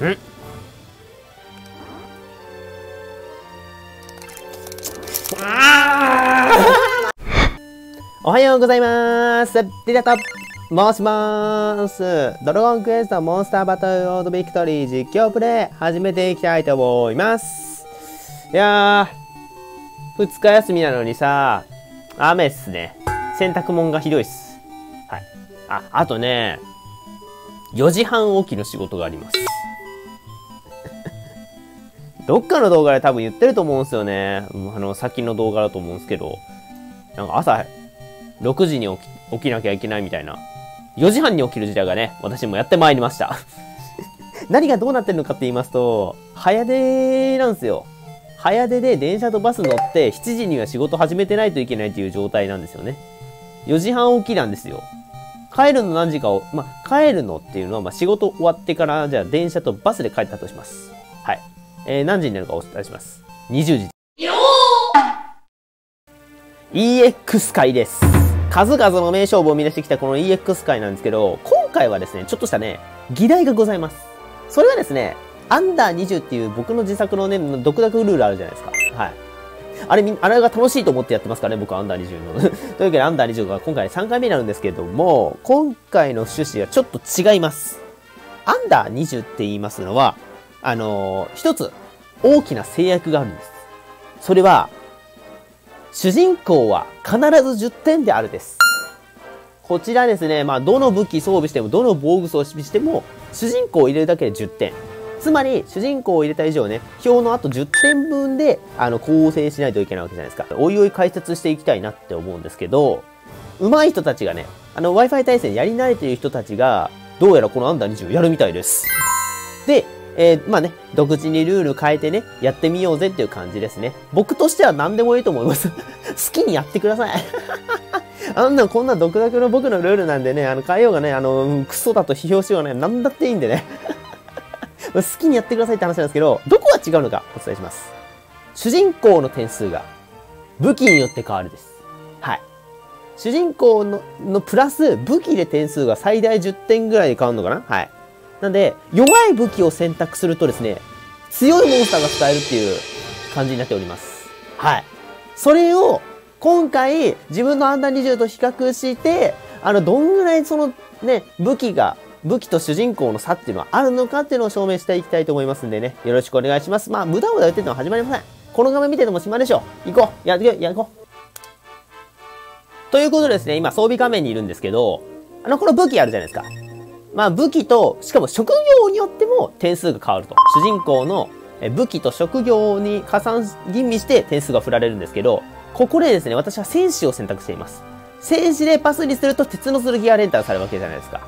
おはようございます。リラと申します。ドラゴンクエストモンスターバトルロードビクトリー実況プレイ始めていきたいと思います。いやー2日休みなのにさ雨っすね。洗濯物がひどいっす。はい。ああとね4時半起きの仕事があります。どっかの動画で多分言ってると思うんですよね。あの、先の動画だと思うんですけど、なんか朝6時に起き起きなきゃいけないみたいな。4時半に起きる時代がね、私もやってまいりました。何がどうなってるのかって言いますと、早出なんですよ。早出で電車とバス乗って7時には仕事始めてないといけないっていう状態なんですよね。4時半起きなんですよ。帰るの何時かを、まあ、帰るのっていうのは、まあ、仕事終わってから、じゃあ電車とバスで帰ったとします。はい。えー、何時になるかお伝えします。20時。EX 会です。数々の名勝負を生み出してきたこの EX 会なんですけど、今回はですね、ちょっとしたね、議題がございます。それはですね、アンダー20っていう僕の自作のね、独学ルールあるじゃないですか。はい。あれ、あれが楽しいと思ってやってますからね、僕はアンダー20の。というわけで、アンダー20が今回3回目になるんですけれども、今回の趣旨はちょっと違います。アンダー20って言いますのは、あのー、一つ、大きな制約があるんです。それは、主人公は必ず10点であるです。こちらですね、まあ、どの武器装備しても、どの防具装備しても、主人公を入れるだけで10点。つまり、主人公を入れた以上ね、表のあと10点分で、あの、構成しないといけないわけじゃないですか。おいおい解説していきたいなって思うんですけど、上手い人たちがね、あの、Wi-Fi 対戦やり慣れてる人たちが、どうやらこのアンダー20やるみたいです。で、えー、まあね、独自にルール変えてね、やってみようぜっていう感じですね。僕としては何でもいいと思います。好きにやってください。あんな、こんな独特の僕のルールなんでね、あの、変えようがね、あの、クソだと批評しようがね、なんだっていいんでね。好きにやってくださいって話なんですけど、どこが違うのかお伝えします。主人公の点数が武器によって変わるです。はい。主人公ののプラス武器で点数が最大10点ぐらいで変わるのかなはい。なんで、弱い武器を選択するとですね、強いモンスターが使えるっていう感じになっております。はい。それを、今回、自分のアンダー20と比較して、あの、どんぐらいそのね、武器が、武器と主人公の差っていうのはあるのかっていうのを証明していきたいと思いますんでね、よろしくお願いします。まあ、無駄無駄言ってても始まりません。この画面見てても暇でしょ。行こう。やってや行こう。ということでですね、今装備画面にいるんですけど、あの、この武器あるじゃないですか。まあ武器と、しかも職業によっても点数が変わると。主人公の武器と職業に加算吟味して点数が振られるんですけど、ここでですね、私は戦士を選択しています。戦士でパスにすると鉄の剣がレンタルされるわけじゃないですか。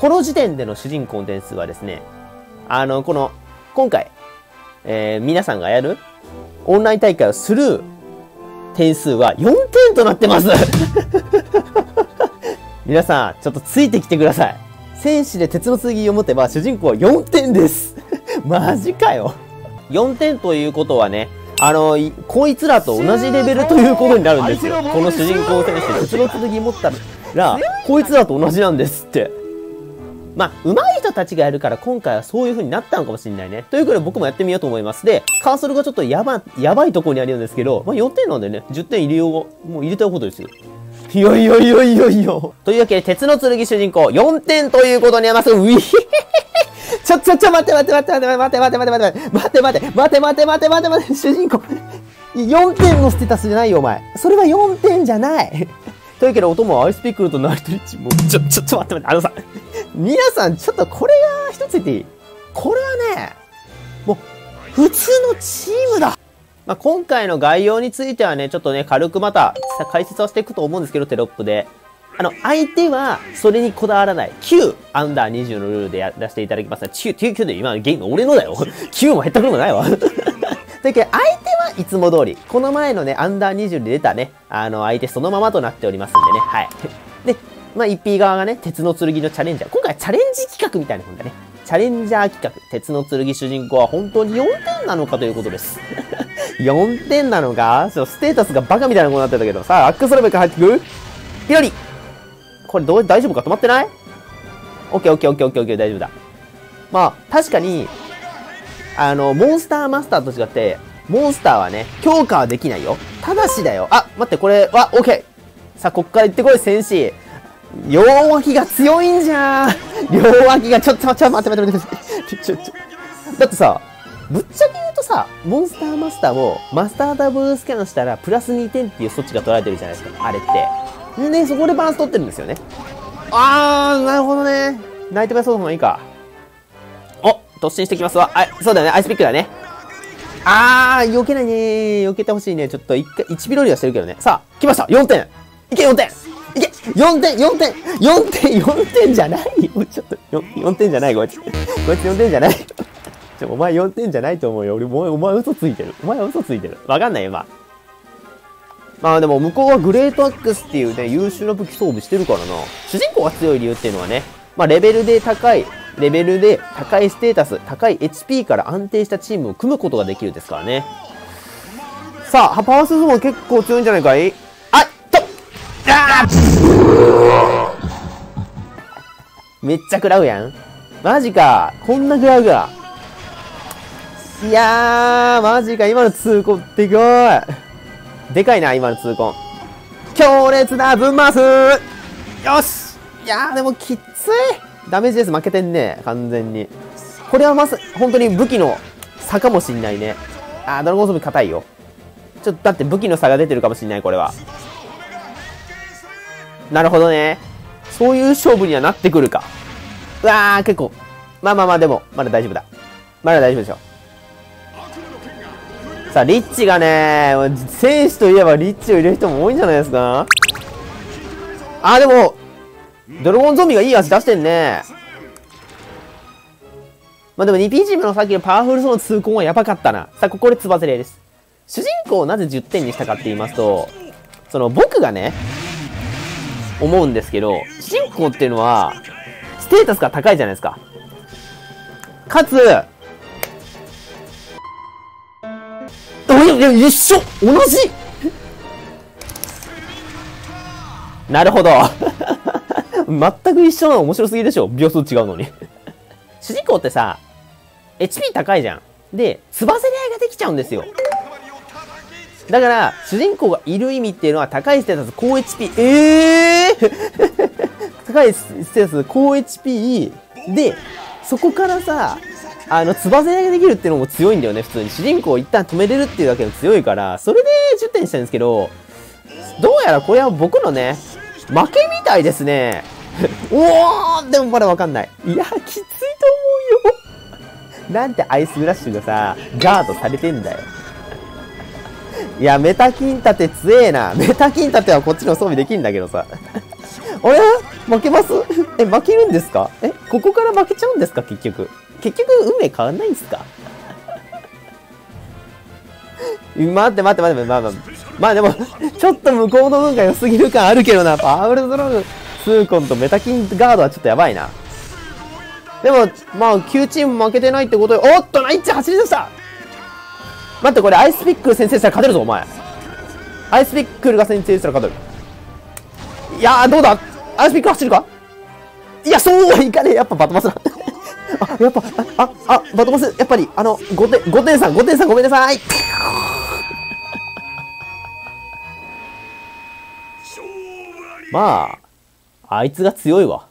この時点での主人公の点数はですね、あの、この、今回、えー、皆さんがやるオンライン大会をする点数は4点となってます 皆さん、ちょっとついてきてください。戦士で鉄の剣を持てば主人公は4点です。マジかよ。4点ということはね、あの、こいつらと同じレベルということになるんですよ。この主人公戦士で鉄の剣持ったら、こいつらと同じなんですって。まあ、上手い人たちがやるから今回はそういう風になったのかもしれないね。ということで僕もやってみようと思います。で、カーソルがちょっとやば、やばいところにあるんですけど、まあ4点なんでね、10点入れよう、もう入れたいことですよ。いよいよいよいよいよ。というわけで、鉄の剣主人公4点ということになります。ウィヒちょ、ちょ、ちょ、待って待って待って待って待って待って待って待って待って待って待って待って待って待って主人公。4点のステータスじゃないよ、お前。それは4点じゃない。というわけで、お供はアイスピックルとナイトリッチ。もう、ちょ、ちょ、ちょ、待って待って、あのさ、皆さん、ちょっとこれが一つ言っていいこれはね、もう、普通のチームだまあ、今回の概要についてはね、ちょっとね、軽くまた解説はしていくと思うんですけど、テロップで。あの、相手はそれにこだわらない。9、アンダー20のルールでやらせていただきます。9、9、で今、ゲーム俺のだよ。9も減ったくるもないわ。というわけで、相手はいつも通り、この前のね、アンダー20で出たね、あの、相手そのままとなっておりますんでね、はい。で、まあ、一匹側がね、鉄の剣のチャレンジャー。今回はチャレンジ企画みたいな本だね。チャレンジャー企画、鉄の剣主人公は本当に4点なのかということです。4点なのか？ちょステータスがバカみたいなことになってたけど。さあ、アックスレベルから入ってく？るピロリこれどう、大丈夫か？止まってない？オッケーオッケーオッケーオッケーオッケー大丈夫だ。まあ、確かに、あの、モンスターマスターと違って、モンスターはね、強化はできないよ。ただしだよ。あ、待って、これは、オッケーさあ、こっから行ってこい、戦士。両脇が強いんじゃん両脇が、ちょっと、ちょ、待って待って待って待って。ちょ、ちょ、だってさ、ぶっちゃけ言うとさ、モンスターマスターも、マスターダブルスキャンしたら、プラス2点っていう措置が取られてるじゃないですか。あれって。んで、そこでバランス取ってるんですよね。あー、なるほどね。ナイトバイソードもいいか。お、突進してきますわ。あ、そうだよね。アイスピックだね。あー、避けないね避けてほしいね。ちょっと一回、1ビロリはしてるけどね。さあ、来ました !4 点いけ4点いけ !4 点 !4 点 !4 点 !4 点じゃないよちょっと4、4点じゃないこいつ。こいつ4点じゃないちょ、お前4点じゃないと思うよ。俺、もお前嘘ついてる。お前嘘ついてる。わかんないよ、まあ。まあでも向こうはグレートアックスっていうね、優秀な武器装備してるからな。主人公が強い理由っていうのはね、まあレベルで高い、レベルで高いステータス、高い HP から安定したチームを組むことができるですからね。さあ、パワースーも結構強いんじゃないかい？あっとあめっちゃ食らうやん。マジか。こんな食らうか。いやー、マジか。今の通行ってこい。でかいな、今の痛恨。強烈な分回すよしいやー、でもきついダメージです。負けてんね。完全に。これはまさ、本当に武器の差かもしんないね。あー、ドラゴンゾンビ硬いよ。ちょっと、だって武器の差が出てるかもしんない、これは。なるほどね。そういう勝負にはなってくるか。うわー、結構。まあまあまあ、でも、まだ大丈夫だ。まだ大丈夫でしょ。さあ、リッチがね、選手といえばリッチを入れる人も多いんじゃないですか？あ、でも、ドラゴンゾンビがいい味出してんね。まあでも 2P チームのさっきのパワフルソの痛恨はやばかったな。さあ、ここでつばぜれです。主人公をなぜ10点にしたかって言いますと、その僕がね、思うんですけど、主人公っていうのは、ステータスが高いじゃないですか。かつ、一緒。同じ。なるほど。全く一緒なの面白すぎでしょ。秒数違うのに。主人公ってさ、HP 高いじゃん。で、つばぜり合いができちゃうんですよ。だから、主人公がいる意味っていうのは高いステータス、高 HP、えー！高いステータス、高 HP で、そこからさ、あの、つばぜできるっていうのも強いんだよね、普通に。主人公を一旦止めれるっていうだけで強いから、それで10点したんですけど、どうやらこれは僕のね、負けみたいですね。おーでもまだわかんない。いや、きついと思うよ。なんてアイスグラッシュがさ、ガードされてんだよ。いや、メタキンタテ強えな。メタキンタテはこっちの装備できんだけどさ。あれ負けます？え、負けるんですか？え、ここから負けちゃうんですか？結局。結局運命変わんないんすか？待って待って待って、まあまあ、まあでも、ちょっと向こうの運が良すぎる感あるけどな、パワフルドローグ、スーコンとメタキンガードはちょっとやばいな。でも、まあ、9チーム負けてないってことで、おっと、ナイッチ走り出した待って、これアイスピックル先生したら勝てるぞ、お前。アイスピックルが先生したら勝てる。いや、どうだ？アイスピックル走るか？いや、そうはいかねえ。やっぱバトマスだ。あ、やっぱ、あ、あ、バトマス、やっぱり、あの、5点、5点さん、5点さんごめんなさい。まあ、あいつが強いわ。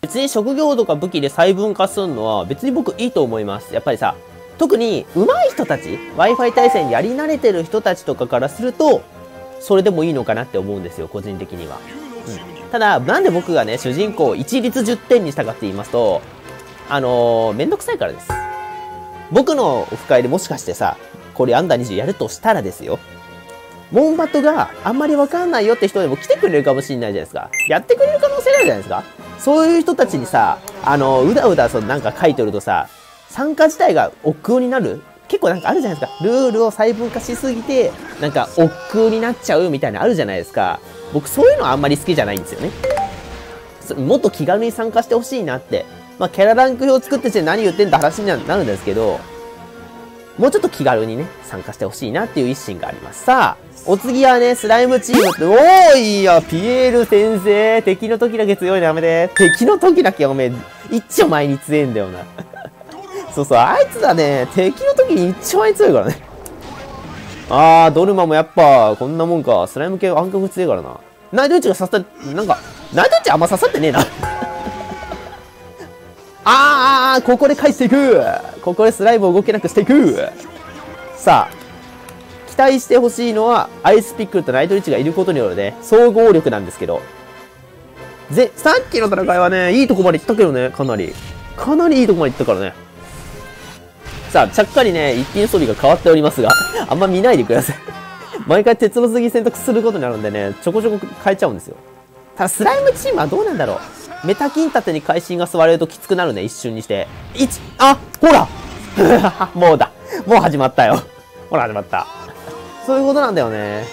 別に職業とか武器で細分化するのは別に僕いいと思います。やっぱりさ、特に上手い人たち、Wi-Fi 対戦やり慣れてる人たちとかからすると、それでもいいのかなって思うんですよ、個人的には。うん、ただ、なんで僕がね、主人公を一律10点にしたかって言いますと、あのー、めんどくさいからです。僕のオフ会でもしかしてさ、これアンダー20やるとしたらですよ。モンバトがあんまりわかんないよって人でも来てくれるかもしれないじゃないですか。やってくれる可能性あるじゃないですか。そういう人たちにさ、あの、うだうだそのなんか書いてるとさ、参加自体が億劫になる結構なんかあるじゃないですか。ルールを細分化しすぎて、なんか億劫になっちゃうみたいなあるじゃないですか。僕そういうのはあんまり好きじゃないんですよね。もっと気軽に参加してほしいなってまあ、キャラランク表作ってて何言ってんだ話になるんですけど、もうちょっと気軽にね、参加してほしいなっていう一心があります。さあ、お次はね、スライムチームって、おーいや、ピエール先生、敵の時だけ強いのやめて。敵の時だけおめえ、一丁前に強えんだよな。そうそう、あいつだね、敵の時に一丁前に強いからね。あー、ドルマもやっぱ、こんなもんか。スライム系暗黒強いからな。ナイトウチが刺さって、なんか、ナイトウチあんま刺さってねえな。あー、ここで返していくここでスライムを動けなくしていくさあ、期待してほしいのは、アイスピックルとナイトリッチがいることによるね、総合力なんですけど。ぜ、さっきの戦いはね、いいとこまで行ったけどね、かなり。かなりいいとこまで行ったからね。さあ、ちゃっかりね、一品装備が変わっておりますが、あんま見ないでください毎回鉄の次選択することになるんでね、ちょこちょこ変えちゃうんですよ。ただ、スライムチームはどうなんだろう。メタキンタテに会心が吸われるときつくなるね、一瞬にして。1、あほら もうだ。もう始まったよ。ほら、始まった。そういうことなんだよね。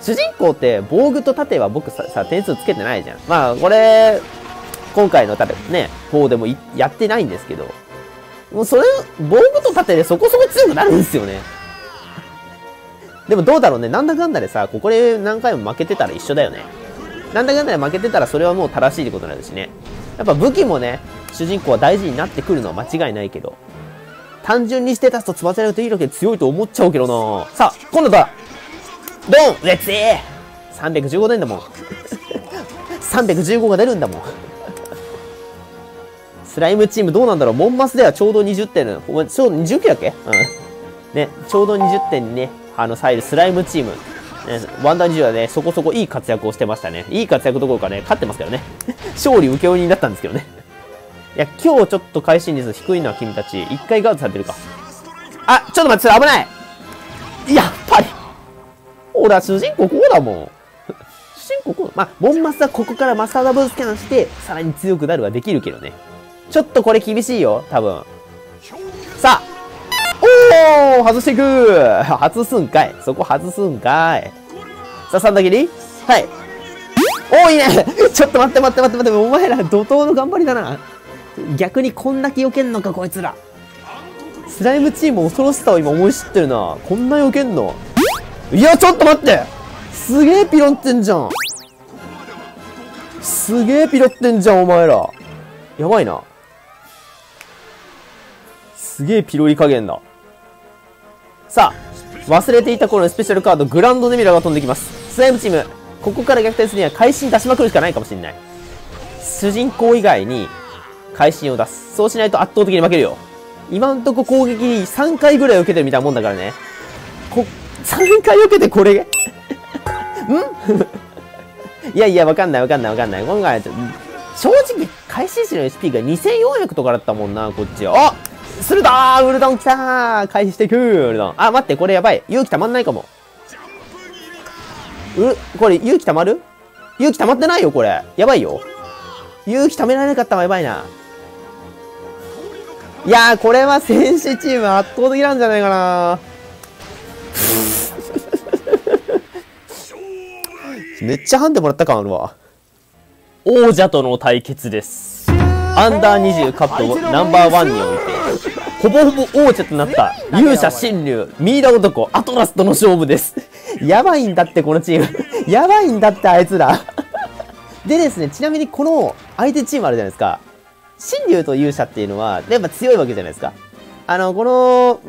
主人公って防具と盾は僕さ、点数つけてないじゃん。まあ、これ、今回の盾ね、方でもやってないんですけど、もうそれ、防具と盾でそこそこ強くなるんですよね。でもどうだろうね。なんだかんだでさ、ここで何回も負けてたら一緒だよね。なんだかんだ負けてたらそれはもう正しいってことなんですね。やっぱ武器もね、主人公は大事になってくるのは間違いないけど。単純にステータスとつませられるといいだけ強いと思っちゃうけどなさあ、今度だドンレッツー !315 点だもん。315が出るんだもん。スライムチームどうなんだろうモンマスではちょうど20点の、ちょうど20点だっけ？うん。ね、ちょうど20点にね、あの、入るスライムチーム。ね、ワンダー20はね、そこそこいい活躍をしてましたね。いい活躍どころかね、勝ってますけどね。勝利請負になったんですけどね。いや、今日ちょっと会心率低いのは君たち。一回ガードされてるか。あ、ちょっと待って、それ危ないやっぱりほら、主人公こうだもん。主人公こう。まあ、モンマスはここからマスターダブルスキャンして、さらに強くなるはできるけどね。ちょっとこれ厳しいよ、多分。さあ、ー外していく外すんかいそこ外すんかいさあ、3だけにはい。おーいいね ちょっと待って待って待って待って、お前ら怒涛の頑張りだな。逆にこんだけ避けんのか、こいつら。スライムチーム恐ろしさを今思い知ってるな。こんな避けんの。いや、ちょっと待ってすげえピロってんじゃん。すげえピロってんじゃん、お前ら。やばいな。すげえピロリ加減だ。さあ、忘れていた頃のスペシャルカード、グランドネミラが飛んできます。スライムチーム、ここから逆転するには会心出しまくるしかないかもしれない。主人公以外に、会心を出す。そうしないと圧倒的に負けるよ。今んとこ攻撃3回ぐらい受けてるみたいなもんだからね。こ、3回受けてこれ？ん？いやいや、わかんないわかんないわかんない。今回、正直、開始時の SP が2400とかだったもんな、こっちは。あするだーウルドン来たー回避していくウルドン。あ、待って、これやばい。勇気たまんないかも。う、これ勇気たまる？勇気たまってないよ、これ。やばいよ。勇気ためられなかったのやばいな。いやー、これは戦士チーム圧倒的なんじゃないかな めっちゃハンデもらった感あるわ。王者との対決です。アンダー20カットナンバーワンにおいて、ほぼほぼ王者となった勇者神竜ミイラ男アトラスとの勝負です。やばいんだってこのチーム。やばいんだってあいつら。でですねちなみにこの相手チームあるじゃないですか。神竜と勇者っていうのはやっぱ強いわけじゃないですか。あのこの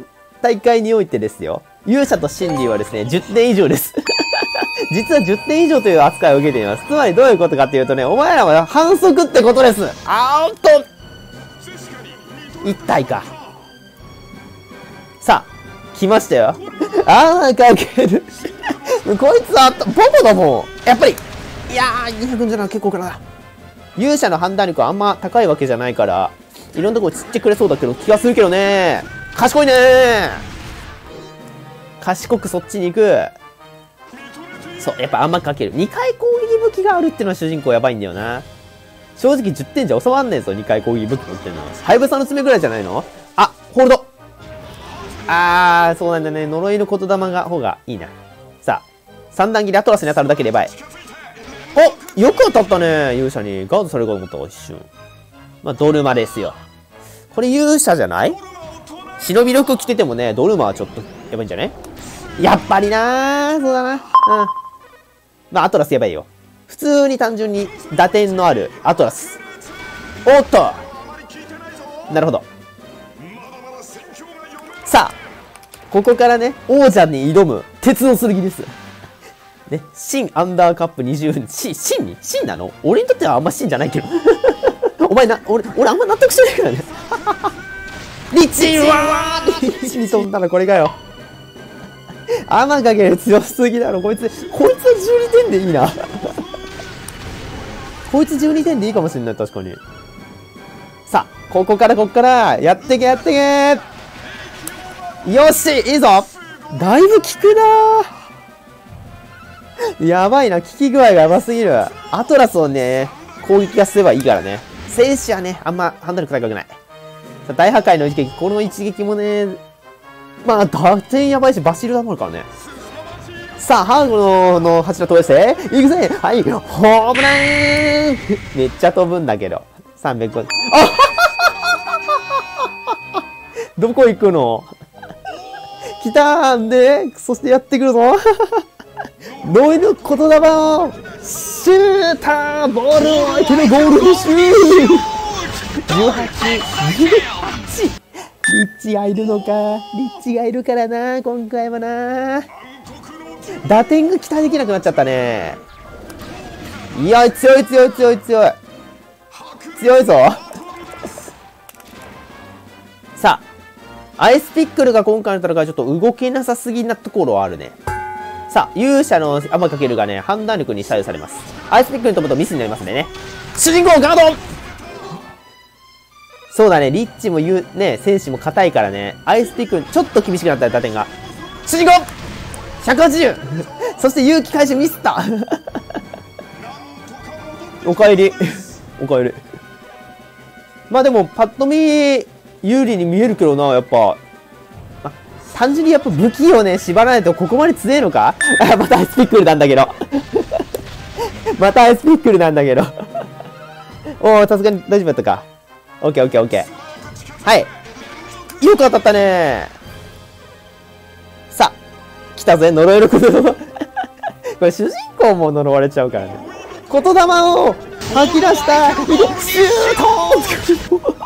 大会においてですよ。勇者と神竜はですね10点以上です。実は10点以上という扱いを受けています。つまりどういうことかっていうとねお前らは反則ってことです。あーっと1体か。さあ、来ましたよ。あー、かける。こいつは、ポポだもん。やっぱり、いやー、200じゃな結構から。勇者の判断力はあんま高いわけじゃないから、いろんなとこ散ってくれそうだけど、気がするけどね賢いね賢くそっちに行く。そう、やっぱあんまかける。2回攻撃武器があるっていうのは主人公やばいんだよな。正直10点じゃ収まんねえぞ、2回攻撃武器持ってんの。ハイブサの爪ぐらいじゃないの？あ、ホールドあー、そうなんだね。呪いの言霊が、方がいいな。さあ、三段切りアトラスに当たるだけでばい。およく当たったね、勇者に。ガードされるかと思ったわ、一瞬。まあ、ドルマですよ。これ勇者じゃない？忍び力着ててもね、ドルマはちょっと、やばいんじゃねやっぱりなーそうだな。うん。まあ、アトラスやばいよ。普通に単純に打点のあるアトラス。おっとなるほど。さあ、ここからね、王者に挑む鉄の剣です。ね、新アンダーカップ20、新、新に？新なの？俺にとってはあんま新じゃないけど。お前な、俺、俺あんま納得してないからね。リッチはリッチに飛んだらこれかよ。甘かける強すぎだろ、こいつ。こいつは12点でいいな。こいつ12点でいいかもしれない、確かに。さあ、ここからここから、やってけやってけよしいいぞだいぶ効くなやばいな、効き具合がやばすぎる。アトラスをね、攻撃がすればいいからね。戦士はね、あんま判断力高くない。さ、大破壊の一撃。この一撃もね、まあ、打点やばいし、バシルダもあるからね。さあ、ハーグの柱飛ばして、行くぜはい、ホームランめっちゃ飛ぶんだけど。350。あどこ行くの来たんで、そしてやってくるぞノイの言霊をシューターボールを相手のゴールにシュー !18、18! リッチがいるのか。リッチがいるからな、今回はな。打点が期待できなくなっちゃったね。いや、強い強い強い強い。強いぞさあ、アイスピックルが今回の戦いちょっと動けなさすぎなところはあるね。さあ、勇者のアマかけるがね、判断力に左右されます。アイスピックルに飛ぶとミスになりますんでね。主人公ガードそうだね、リッチも言う、ね、戦士も硬いからね、アイスピックルちょっと厳しくなったよ、打点が。主人公 !180! そして勇気回収ミスった おかえり。おかえり。まあでも、パッと見、有利に見えるけどな、やっぱ。単純にやっぱ武器をね、縛らないとここまで強えのか？またアイスピックルなんだけど。またアイスピックルなんだけど。おー、さすがに大丈夫だったか。オッケーオッケーオッケー。はい。よく当たったね、来たぜ、呪えること これ主人公も呪われちゃうからね。言霊を吐き出したシュート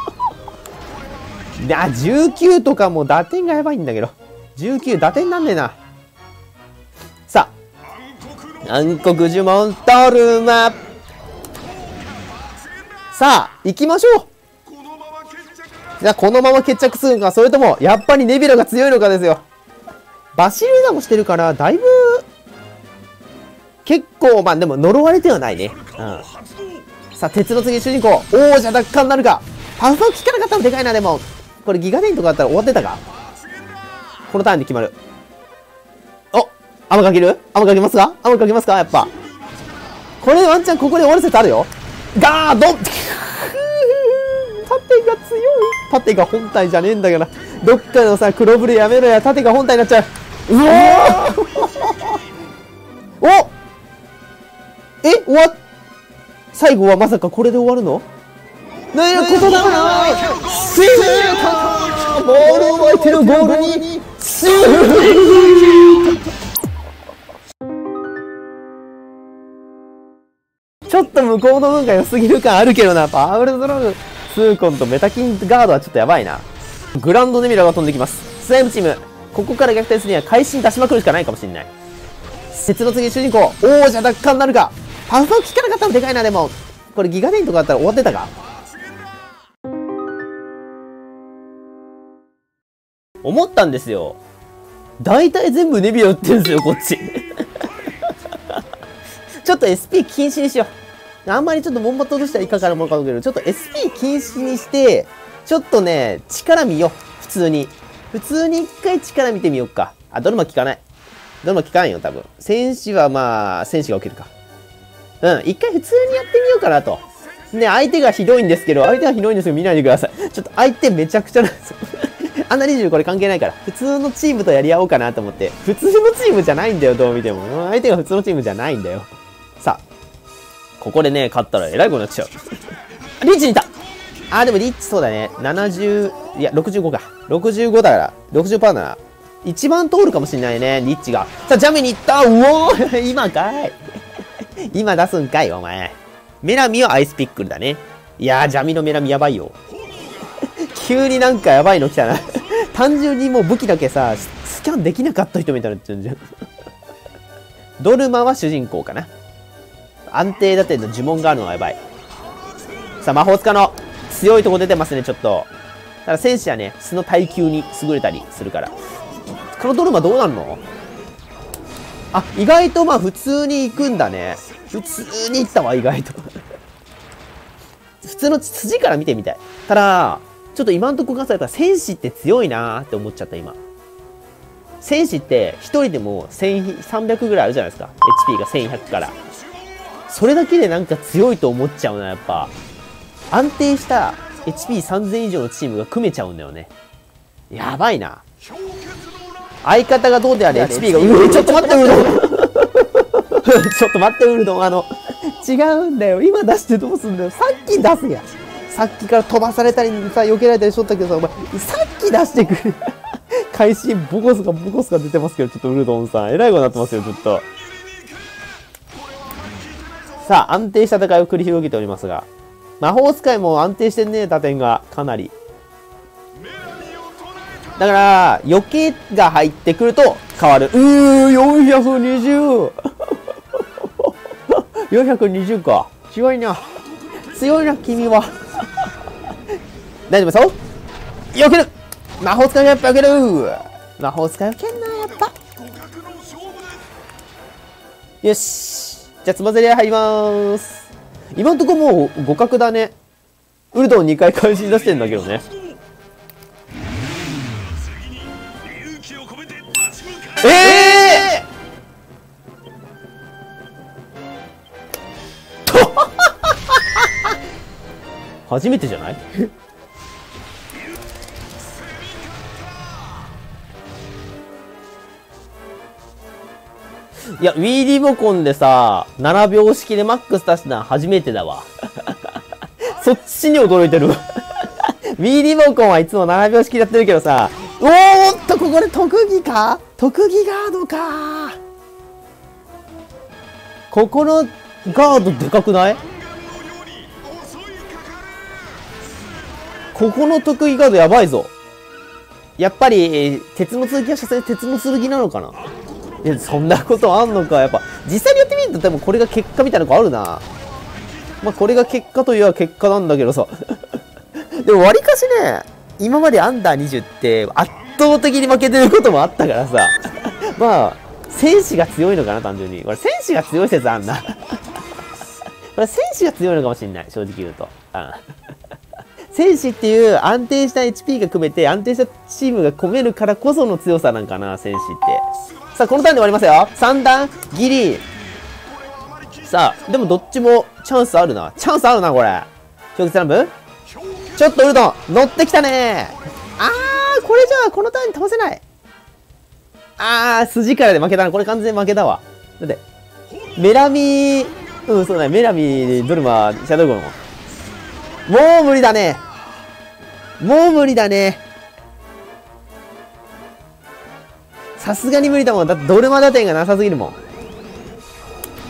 いや、19とかも打点がやばいんだけど。19、打点なんねえな。さあ。暗黒呪文トルマ。さあ、行きましょう。じゃあ、このまま決着するのか、それとも、やっぱりネビラが強いのかですよ。バシルダもしてるから、だいぶ、結構、まあでも呪われてはないね。うん。さあ、鉄の次主人公、王者奪還なるか？パファ効かなかったらでかいな、でも。これギガデンとかだったら終わってたか？このターンで決まる。お雨かける雨かけますか？雨かけますか？やっぱ。これワンチャンここで終わる説あるよ。ガード 縦が強い。縦が本体じゃねえんだから。どっかのさ、黒ブレやめろや。縦が本体になっちゃう。うおおえ終わっ最後はまさかこれで終わるの？なんやことだなシュートボールを相手のゴールにシュートちょっと向こうの運が良すぎる感あるけどな。パワフルドロースーコンとメタキンガードはちょっとやばい。な。グランドネミラが飛んできます。スライムチーム、ここから逆転するには会心出しまくるしかないかもしれない。鉄の次主人公、王者奪還なるか？パファ効かなかったらでかいな、でも。これギガデンとかだったら終わってたか？思ったんですよ。大体全部ネビア売ってるんですよ、こっち。ちょっと SP 禁止にしよう。あんまりちょっとモンバットとしてはいかがなものかとけど、ちょっと SP 禁止にして、ちょっとね、力見よ。普通に。普通に一回力見てみようか。あ、ドルマ効かない。ドルマ効かんよ、多分。戦士はまあ、戦士が起きるか。うん、一回普通にやってみようかなと。ね、相手がひどいんですけど、相手がひどいんですよ、見ないでください。ちょっと相手めちゃくちゃなんですよ。あんな20これ関係ないから。普通のチームとやり合おうかなと思って。普通のチームじゃないんだよ、どう見ても。相手が普通のチームじゃないんだよ。さあ。ここでね、勝ったらえらいことになっちゃう。リッチにいたあ、でもリッチそうだね。70、いや、65か。65だから、60%だな。一番通るかもしんないね、リッチが。さあ、ジャムに行ったうおー今かい 今出すんかい、お前。メラミはアイスピックルだね。いやー、ジャミのメラミやばいよ。急になんかやばいの来たな 単純にもう武器だけさ、スキャンできなかった人みたいになってるじゃんドルマは主人公かな。安定打点の呪文があるのがやばい。さあ、魔法使の強いとこ出てますね、ちょっと。ただ戦士はね、素の耐久に優れたりするから。このドルマどうなんの？あ、意外とまあ普通に行くんだね。普通に行ったわ、意外と 普通の筋から見てみたい。ただ、ちょっと今んとこ考えたら戦士って強いなーって思っちゃった、今。戦士って1人でも1300ぐらいあるじゃないですか。HP が1100から。それだけでなんか強いと思っちゃうな、やっぱ。安定した HP3000 以上のチームが組めちゃうんだよね。やばいな。相方がどうであれ HP が、うちょっと待って、ウルドン ちょっと待って、ウルドン。あの、違うんだよ。今出してどうすんだよ。さっき出すや。さっきから飛ばされたりさ、避けられたりしとったけどさ、お前、さっき出してくれ。会心ボコスがボコスが出てますけど、ちょっとウルドンさん。えらいことになってますよ、ちょっと。さあ、安定した戦いを繰り広げておりますが。魔法使いも安定してんね、打点が。かなり。だから、余計が入ってくると変わる。うー、420! 420 か。強いな。強いな、君は。大丈夫そう？避ける魔法使いやっぱ避ける魔法使い避けんな、やっぱ。よし。じゃあ、つばぜり合い入ります。今んとこもう互角だね。ウルドン2回返し出してんだけどね。ええー、初めてじゃない？いや、Wii リモコンでさ、7秒式でマックス出したの初めてだわ。そっちに驚いてる。Wii リモコンはいつも7秒式でやってるけどさ、おーっと、ここで特技か？特技ガードかここのガードでかくない？ここの特技ガードやばいぞ。やっぱり、鉄の続きはさすがに鉄の剣なのかな？いや、そんなことあんのか。やっぱ、実際にやってみるとでもこれが結果みたいなのがあるな。まあ、これが結果といえば結果なんだけどさ。でも、わりかしね、今までアンダー20って圧倒的に負けてることもあったからさ。まあ、戦士が強いのかな、単純に。これ、戦士が強い説あんな。これ、戦士が強いのかもしんない、正直言うと。うん。戦士っていう安定した HP が組めて、安定したチームが組めるからこその強さなんかな、戦士って。さあ、このターンで終わりますよ。3段、ギリ。さあ、でもどっちもチャンスあるな。チャンスあるな、これ。超絶ランブちょっとウルトン、乗ってきたねあー、これじゃあ、このターンに倒せない。あー、筋からで負けたな。これ完全に負けたわ。だって、メラミー、うん、そうだね。メラミー、ドルマ、シャドウゴン。もう無理だね。もう無理だね。さすがに無理だもん。だってドルマ打点がなさすぎるも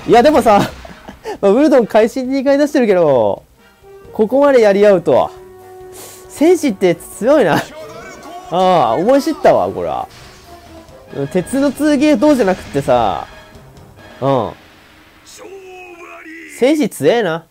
ん。いや、でもさ、ウルドン会心2回出してるけど、ここまでやり合うとは。戦士って強いな。ああ、思い知ったわ、これは。鉄の通芸どうじゃなくってさ、うん。戦士強えな。